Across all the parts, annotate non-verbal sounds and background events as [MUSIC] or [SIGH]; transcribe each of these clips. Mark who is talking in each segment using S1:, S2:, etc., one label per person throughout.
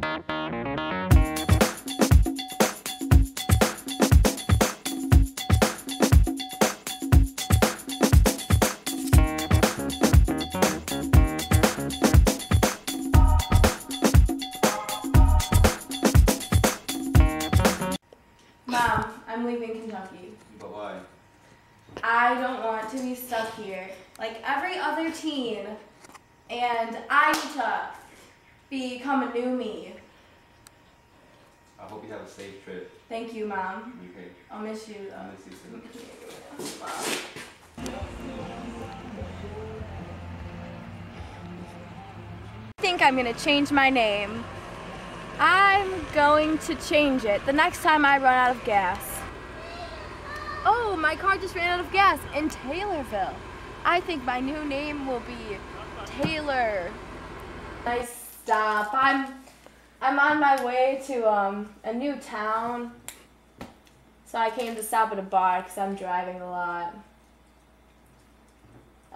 S1: Mom, I'm leaving Kentucky.
S2: But why?
S1: I don't want to be stuck here like every other teen, and I need to become a new me.
S2: I hope you have a safe trip.
S1: Thank you, Mom.
S2: Okay.
S1: I'll miss you I'll
S2: miss you too.
S1: I think I'm gonna change my name. I'm going to change it the next time I run out of gas. Oh, my car just ran out of gas in Taylorville. I think my new name will be Taylor. Nice stop. I'm I'm on my way to um, a new town. So I came to stop at a bar because I'm driving a lot.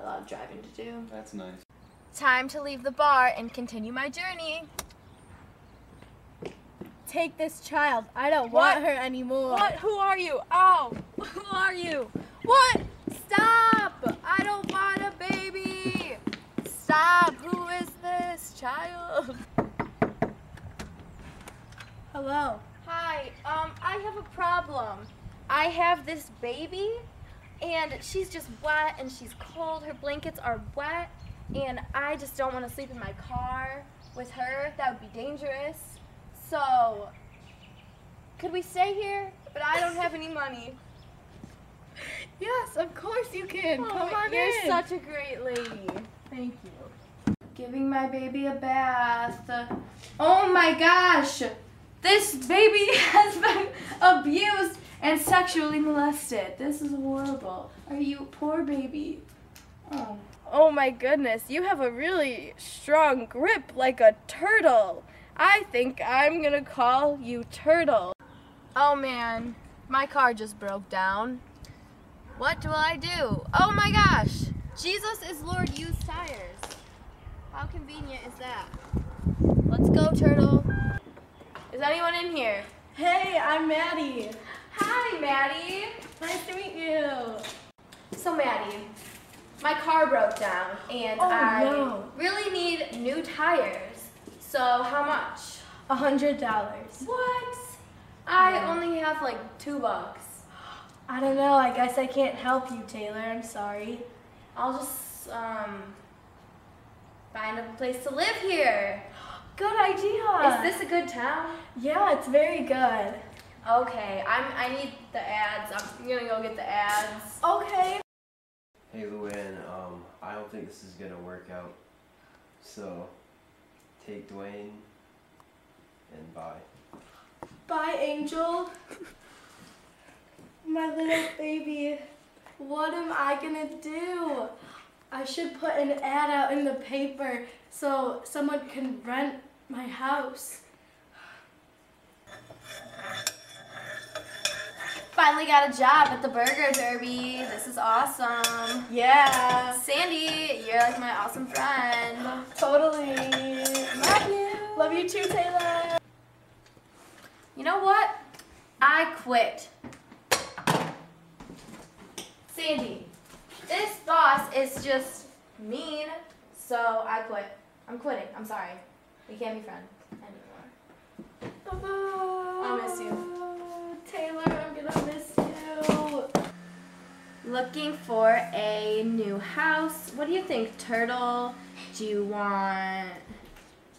S1: A lot of driving to do.
S2: That's nice.
S1: Time to leave the bar and continue my journey.
S3: Take this child. I don't
S1: What?
S3: want her anymore.
S1: What? Who are you? Oh, who are you? What? Stop!
S3: Hello.
S1: Hi, um, I have a problem. I have this baby, and she's just wet and she's cold. Her blankets are wet, and I just don't want to sleep in my car with her. That would be dangerous. So, could we stay here? But I don't have any money. [LAUGHS]
S3: Yes, of course you can.
S1: Oh,
S3: Come on
S1: you're
S3: in.
S1: such a great lady. Thank you. Giving my baby a bath. Oh my gosh! This baby [LAUGHS] has been abused and sexually molested. This is horrible. Are you poor baby? Oh.
S3: Oh my goodness, you have a really strong grip like a turtle. I think I'm gonna call you Turtle.
S1: Oh man, my car just broke down. What do I do? Oh my gosh! Jesus is Lord, use tires. How convenient is that? Let's go, Turtle. Is anyone in here?
S3: Hey, I'm Mattie.
S1: Hi, Mattie.
S3: Nice to meet you.
S1: So, Mattie, my car broke down and
S3: Oh,
S1: I
S3: no.
S1: really need new tires. So, how much?
S3: A hundred dollars.
S1: What? I
S3: Yeah.
S1: only have like two bucks.
S3: I don't know. I guess I can't help you, Taylor. I'm sorry.
S1: I'll just um find a place to live here.
S3: Good idea.
S1: Is this a good town?
S3: Yeah, it's very good.
S1: Okay, I'm. I need the ads. I'm gonna go get the ads.
S3: Okay.
S4: Hey Lou Ann, um, I don't think this is gonna work out. So, take Dwayne and bye.
S3: Bye, Angel. My little baby. What am I gonna do? I should put an ad out in the paper so someone can rent my house.
S1: Finally got a job at the Burger Derby. This is awesome.
S3: Yeah,
S1: Sandy, you're like my awesome friend.
S3: totally. Love you. Love you too, Taylor.
S1: You know what? I quit. Sandy, this boss is just mean, so I quit. I'm quitting. I'm sorry. We can't be friends anymore.
S3: I
S1: miss you.
S3: Taylor, I'm gonna miss you.
S1: Looking for a new house. What do you think, Turtle? Do you want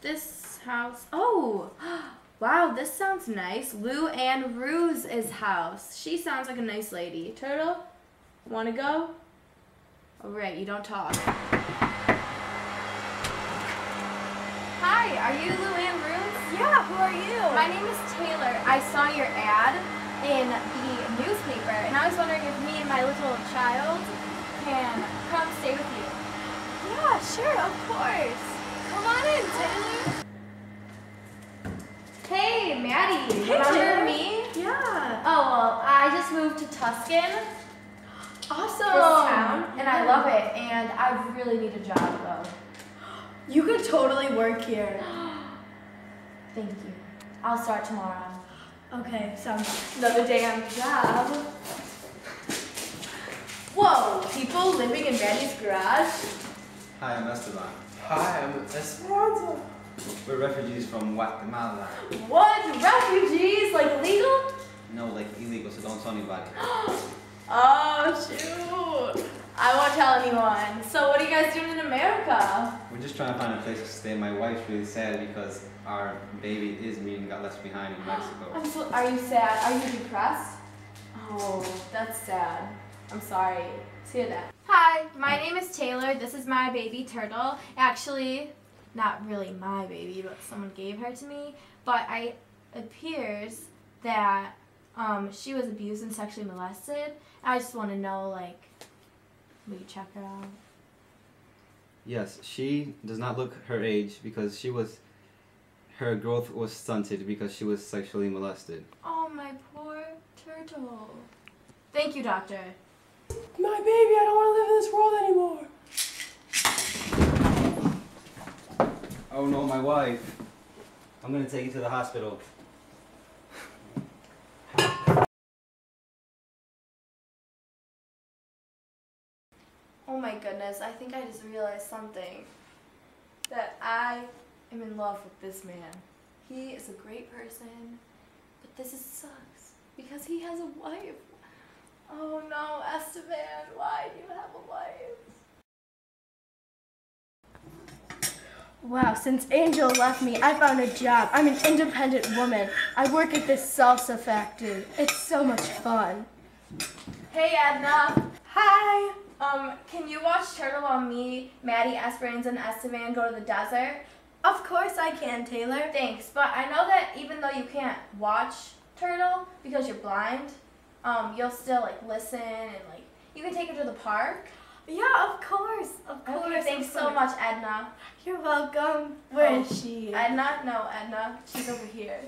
S1: this house? Oh, [GASPS] wow, this sounds nice. Lou Ann Ruse's house. She sounds like a nice lady. Turtle, want to go? All right, you don't talk. Hi, are you Lou Ann Ruse?
S3: Yeah, who are you?
S1: My name is Taylor. I saw your ad in the newspaper, and I was wondering if me and my little child can come stay with you.
S3: Yeah, sure, of course. Come on in, Taylor.
S1: Hey, Mattie,
S3: Hey,
S1: remember
S3: Taylor.
S1: me?
S3: Yeah.
S1: Oh, well, I just moved to Tucson, [GASPS]
S3: Awesome.
S1: this town, and I love it, and I really need a job, though.
S3: You could totally work here. [GASPS]
S1: Thank you. I'll start tomorrow.
S3: Okay, sounds
S1: Another day on the job. Whoa, people living in Mattie's garage?
S2: Hi, I'm Esteban.
S4: Hi, I'm Esperanza.
S2: We're refugees from Guatemala.
S1: What? Refugees? Like legal?
S2: No, like illegal, so don't tell anybody. [GASPS]
S1: Oh, shoot. I won't tell anyone. So, what are you guys doing in America?
S2: We're just trying to find a place to stay. My wife's really sad because our baby Izmi got left behind in Mexico. [GASPS]
S1: I'm so. Are you sad? Are you depressed? Oh, that's sad. I'm sorry. See you then. Hi, my name is Taylor. This is my baby turtle. Actually, not really my baby, but someone gave her to me. But I appears that um, she was abused and sexually molested. I just want to know, like, will you check her out?
S2: Yes, she does not look her age because she was, her growth was stunted because she was sexually molested.
S1: Oh, my poor turtle. Thank you, doctor.
S4: My baby, I don't want to live in this world anymore.
S2: Oh no, my wife. I'm gonna take you to the hospital.
S1: Goodness, I think I just realized something. That I am in love with this man. He is a great person, but this is sucks because he has a wife. Oh no, Esteban, why do you have a wife?
S3: Wow, since Angel left me, I found a job. I'm an independent woman. I work at this salsa factory. It's so much fun.
S1: Hey Edna. Hi. Um, can you watch Turtle while me, Mattie, Esperanza, and Esteban go to the desert?
S3: Of course I can, Taylor.
S1: Thanks, but I know that even though you can't watch Turtle because you're blind, um, you'll still like listen and like you can take her to the park.
S3: Yeah, of course. Of course.
S1: Okay, thanks
S3: of
S1: so much, Edna.
S3: You're welcome. Where is
S1: Oh,
S3: she?
S1: Edna? No, Edna. She's over here.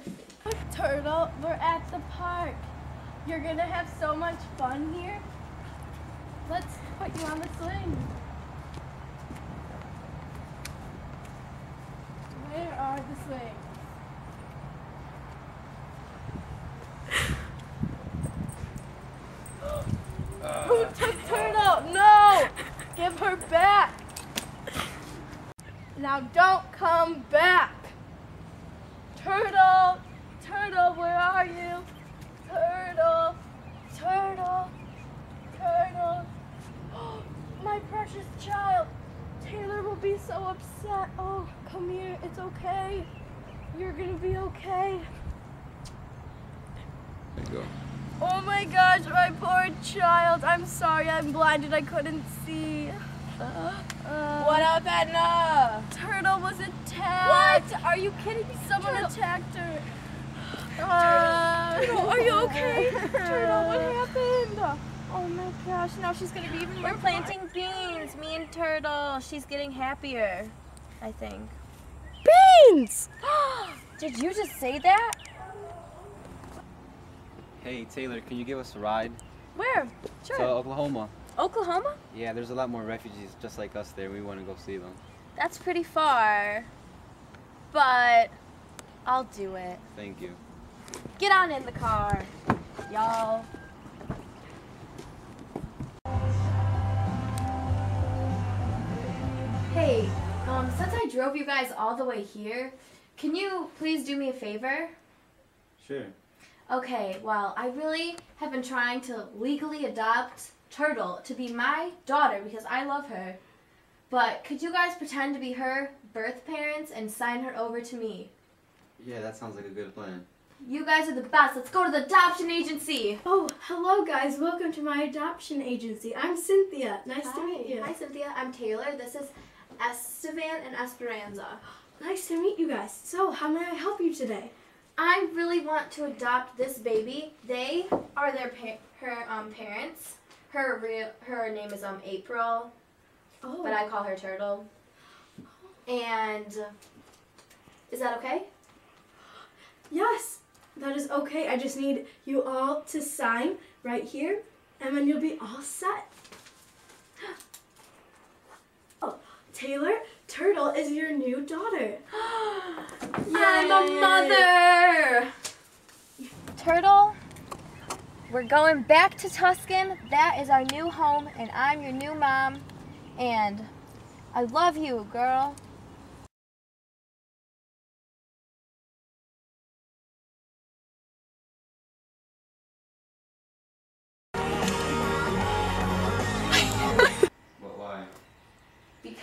S3: Turtle, we're at the park. You're gonna have so much fun here. Let's put you on the swing. Where are the swings? [LAUGHS] Who took Turtle? No! Give her back! Now don't come back! Turtle! Turtle, where are you? Turtle! Turtle! Turtle! My precious child! Taylor will be so upset. Oh, come here. It's okay. You're gonna be okay.
S2: There you go.
S3: Oh my gosh, my poor child. I'm sorry, I'm blinded. I couldn't see. Uh,
S1: What up, Edna?
S3: Turtle was attacked.
S1: What? Are you kidding me?
S3: Someone
S1: Turtle.
S3: attacked her. Uh,
S1: Turtle, are you okay? [LAUGHS]
S3: Turtle, what happened? Oh my gosh, now she's gonna be even more
S1: We're planting beans. Me and Turtle. She's getting happier. I think.
S3: beans. [GASPS]
S1: Did you just say that?
S2: Hey Taylor, can you give us a ride
S1: Where? Sure.
S2: to Oklahoma?
S1: Oklahoma?
S2: Yeah, there's a lot more refugees just like us there. We want to go see them.
S1: That's pretty far. But I'll do it.
S2: Thank you.
S1: Get on in the car, y'all. Um, since I drove you guys all the way here, can you please do me a favor?
S2: Sure.
S1: Okay, well, I really have been trying to legally adopt Turtle to be my daughter because I love her. But could you guys pretend to be her birth parents and sign her over to me?
S2: Yeah, that sounds like a good plan.
S1: You guys are the best. Let's go to the adoption agency.
S3: Oh, hello guys. Welcome to my adoption agency. I'm Cynthia. Nice to meet you.
S1: Hi, Cynthia. I'm Taylor. This is Esteban and Esperanza.
S3: Nice to meet you guys. So, how may I help you today?
S1: I really want to adopt this baby. They are their pa- her um, parents. Her real her name is um April,
S3: Oh,
S1: but I call her Turtle. And is that okay?
S3: yes, that is okay. I just need you all to sign right here, and then you'll be all set. Oh, Taylor, Turtle is your new daughter. [GASPS]
S1: I'm a mother. Turtle, we're going back to Tucson. That is our new home, and I'm your new mom. And I love you, girl.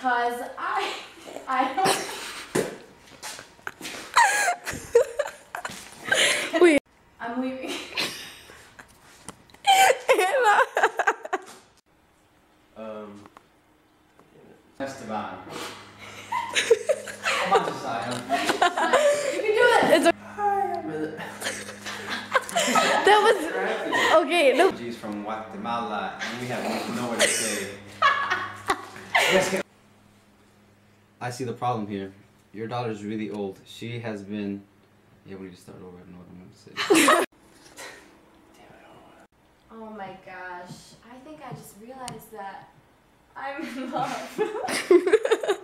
S1: Because I, [LAUGHS] I don't.
S3: Wait.
S1: I'm leaving.
S4: Um,
S2: Esteban. [LAUGHS] Come on, Josiah.
S1: You can do it. [LAUGHS]
S3: That was okay. No.
S2: She's from Guatemala, and we have nowhere to stay. Let's get- I see the problem here. Your daughter's really old. She has been. Yeah, we need to start over. I don't know what I'm going to say. [LAUGHS]
S1: Oh my gosh. I think I just realized that I'm in love. [LAUGHS] [LAUGHS]